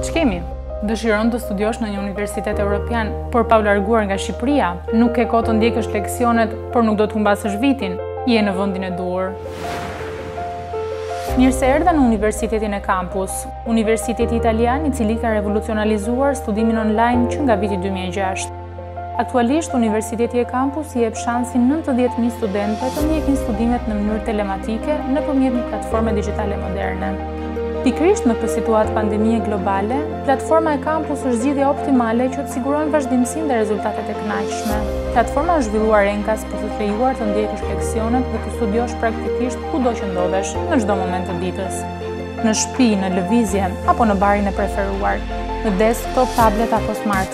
Ç'kemi? Dëshiron të studiosh në një universitet evropian, por pa u larguar nga Shqipëria, nuk ke kohë të ndjekësh leksionet, por nuk do të humbasësh vitin, je në vendin e duhur. Mirë se erdhe në Universitetin eCampus, Universiteti Italian i cili ka revolucionarizuar studimin online që nga viti 2006. Aktualisht, Universiteti eCampus i jep shansin 90.000 studentëve të ndjekin studimet në mënyrë telematike nëpërmjet një platforme digjitale moderne. Pikërisht në këtë situatë pandemie globale, platforma eCampus është zgjidhja optimale që të siguron vazhdimësinë dhe rezultatet e kënaqshme. Platforma është zhvilluar enkas për të të lejuar të ndjekësh leksionet dhe të studiosh praktikisht kudo që ndodhesh në çdo moment të ditës. Në shpi, në lëvizje, apo në barin e preferuar, në desktop, tablet apo smart,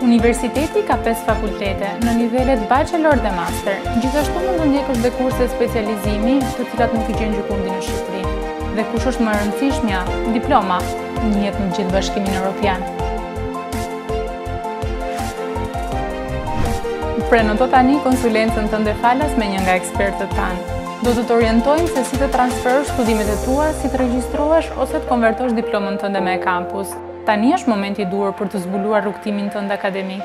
Universiteti ka 5 fakultete në nivelet bachelor dhe master. Gjithashtu mund të ndjekësh dhe kurse specializimi, të cilat nuk i gjen gjëkundi në Shqipëri. Dhe kush është më e rëndësishmja, diploma, njihet në gjithë Bashkimin Evropian. Prenoto tani konsulencën tënde falas me një nga ekspertët tanë. Do të të orientojmë se si të transferosh studimet e tua, si të regjistrohesh ose të konvertosh diplomën tënde me eCampus. Tani është momenti i duhur për të zbuluar rrugëtimin tënd akademik.